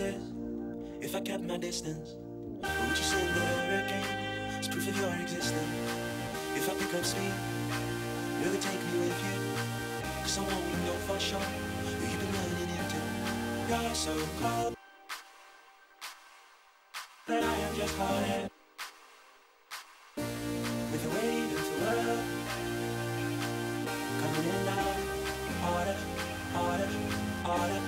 if I kept my distance? Would you send a hurricane as proof of your existence? If I pick up speed, will it take me with you? Cause I won't know for sure who you've been running into. You're so cold that I am just caught with the weight of the world coming in now, harder, harder, harder.